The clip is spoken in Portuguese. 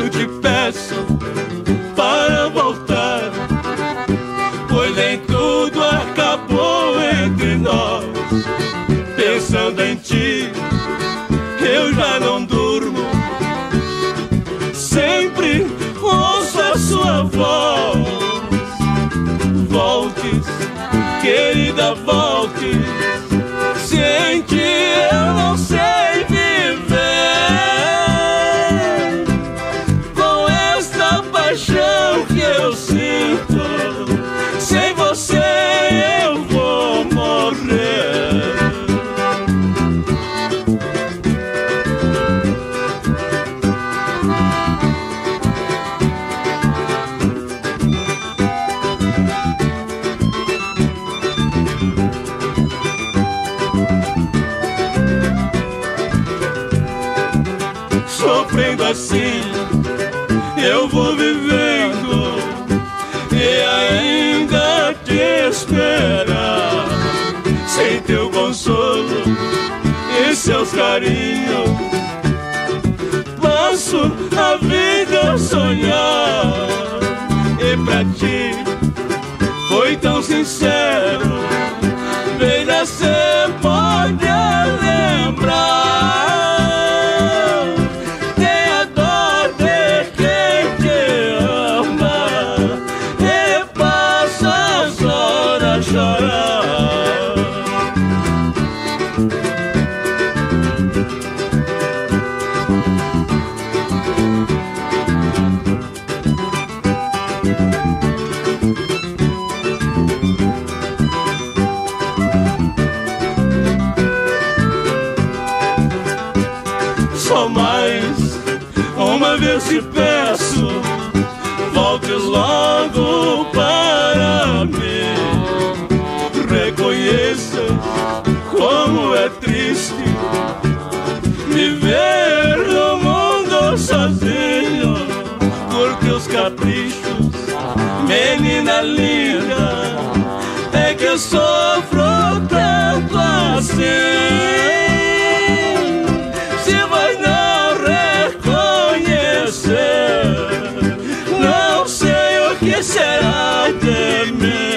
eu te peço para voltar, pois nem tudo acabou entre nós. Pensando em ti, eu já não durmo. Sempre ouço a sua voz. Voltes, querida, voltes. Sofrendo assim, eu vou vivendo e ainda te esperar. Sem teu consolo e seus carinhos, passo a vida a sonhar. E pra ti foi tão sincero, veja cê Só mais uma vez te peço, voltes logo caprichos, menina linda, é que eu sofro tanto assim. Se vai não reconhecer, não sei o que será de mim.